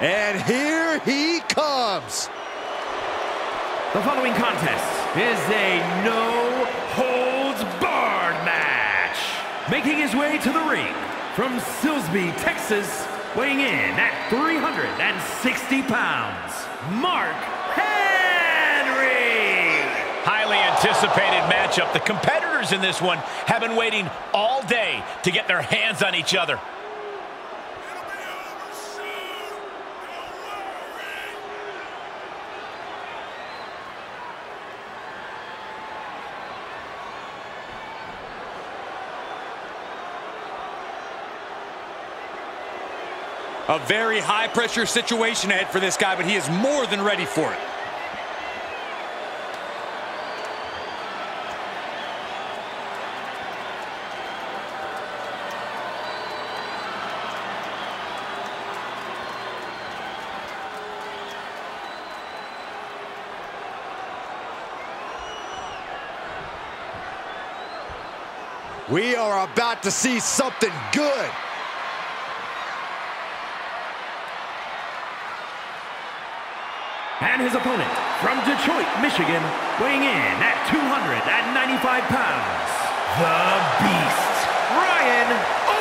And here he comes. The following contest is a no-holds-barred match. Making his way to the ring from Silsbee, Texas, weighing in at 360 pounds, Mark Henry. Highly anticipated matchup. The competitors in this one have been waiting all day to get their hands on each other. A very high-pressure situation ahead for this guy, but he is more than ready for it. We are about to see something good. And his opponent from Detroit, Michigan, weighing in at 295 pounds, the Beast, Ryan O.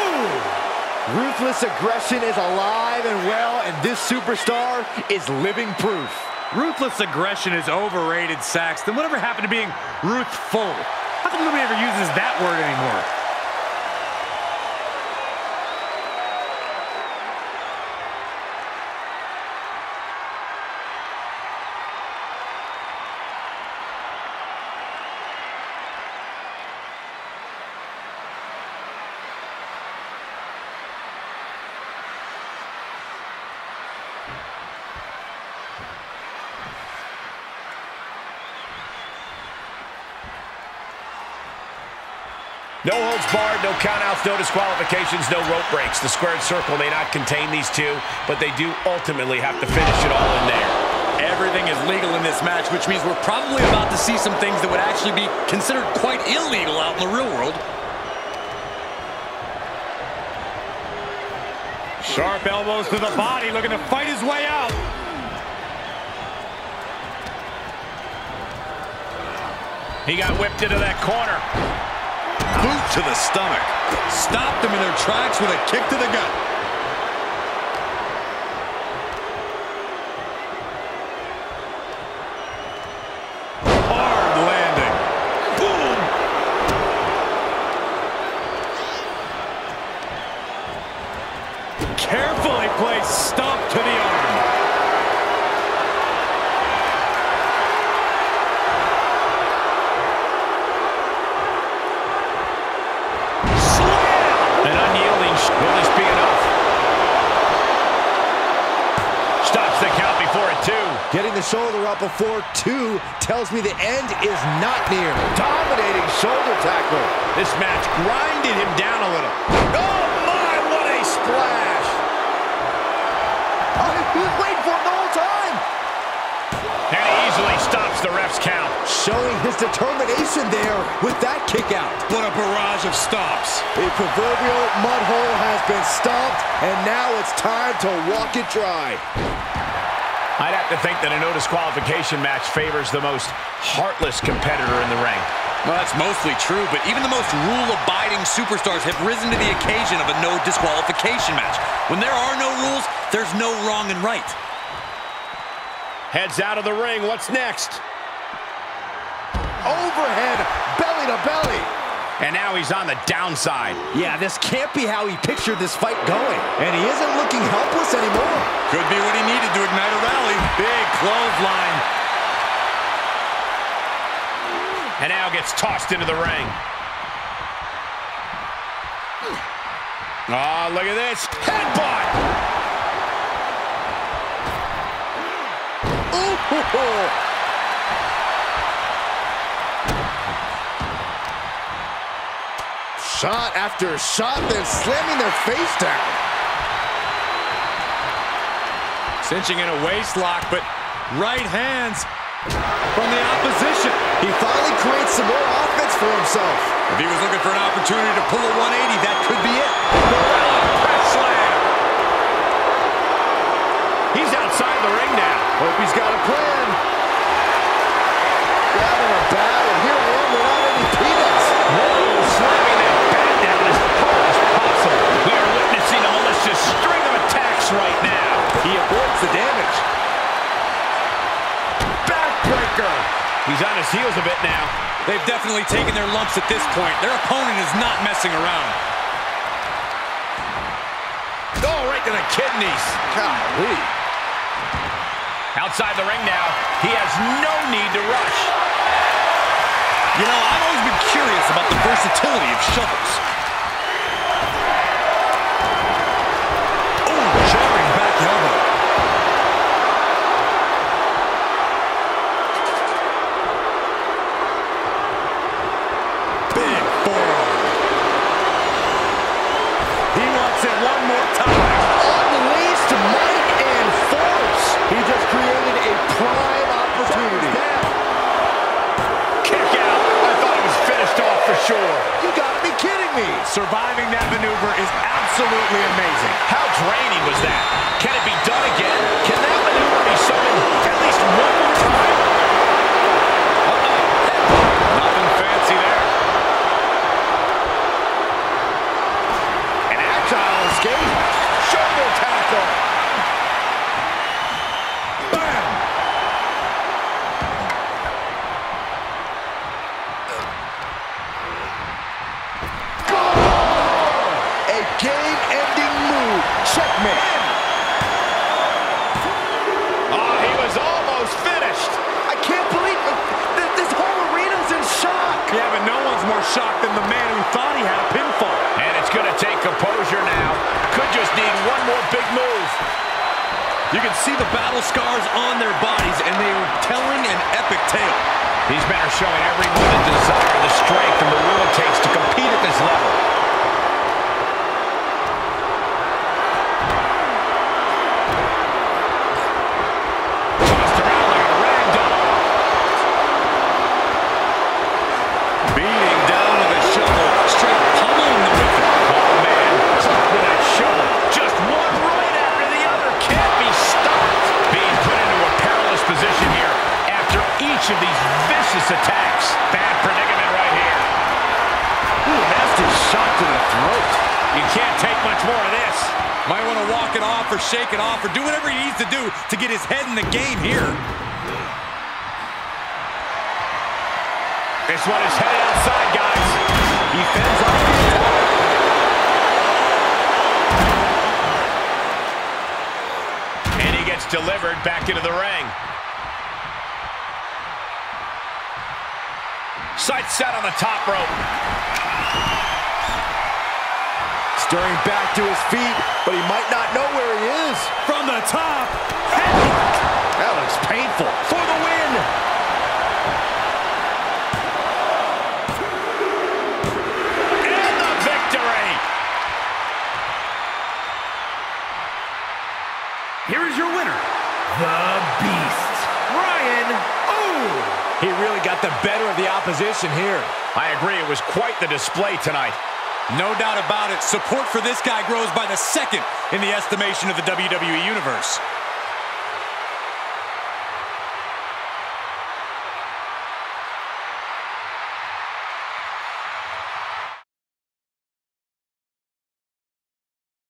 Ruthless aggression is alive and well, and this superstar is living proof. Ruthless aggression is overrated, Saxton. Whatever happened to being ruthful? How come nobody ever uses that word anymore? No holds barred, no countouts, no disqualifications, no rope breaks. The squared circle may not contain these two, but they do ultimately have to finish it all in there. Everything is legal in this match, which means we're probably about to see some things that would actually be considered quite illegal out in the real world. Sharp elbows to the body, looking to fight his way out. He got whipped into that corner. Boot to the stomach. Stopped them in their tracks with a kick to the gut. Getting the shoulder up before two tells me the end is not near. Dominating shoulder tackle. This match grinded him down a little. Oh my, what a splash! Oh, he was waiting for it the whole time. And he easily stops the ref's count. Showing his determination there with that kick out. What a barrage of stops. The proverbial mud hole has been stomped, and now it's time to walk it dry. I'd have to think that a no disqualification match favors the most heartless competitor in the ring. Well, that's mostly true, but even the most rule-abiding superstars have risen to the occasion of a no disqualification match. When there are no rules, there's no wrong and right. Heads out of the ring. What's next? Overhead, belly to belly. And now he's on the downside. Yeah, this can't be how he pictured this fight going. And he isn't looking helpless anymore. Could be what he needed to ignite a rally. Big clothesline. And now gets tossed into the ring. Oh, look at this. Headbutt! Ooh. Shot after shot, then slamming their face down. Cinching in a waist lock, but right hands from the opposition. He finally creates some more offense for himself. If he was looking for an opportunity to pull a 180, that could be it. Press slam. He's outside the ring now. Hope he's got a plan. Grabbing a bat, He avoids the damage. Backbreaker. He's on his heels a bit now. They've definitely taken their lumps at this point. Their opponent is not messing around. Oh, right to the kidneys. Golly. Outside the ring now. He has no need to rush. You know, I've always been curious about the versatility of shovels. Oh, jarring back elbow. Big forearm. He wants it one more time. Unleashed might and force. He just created a prime opportunity. Kick out. I thought it was finished off for sure. You gotta be kidding me. Surviving that maneuver is absolutely amazing. How draining was that? Can it be done again? Checkmate. Oh, ah, he was almost finished. I can't believe it. Th- This whole arena's in shock. Yeah, but no one's more shocked than the man who thought he had a pinfall. And it's going to take composure now. Could just need one more big move. You can see the battle scars on their bodies, and they are telling an epic tale. These men are showing everyone the desire, the strength, and the will it takes to compete at this level. Each of these vicious attacks. Bad predicament right here. Ooh, nasty shot to the throat. You can't take much more of this. Might want to walk it off or shake it off or do whatever he needs to do to get his head in the game here. This one is headed outside, guys. He fends off the. And he gets delivered back into the ring. Sight set on the top rope. Stirring back to his feet, but he might not know where he is. From the top. That looks painful. For the win. The better of the opposition here. I agree, it was quite the display tonight. No doubt about it. Support for this guy grows by the second in the estimation of the WWE Universe.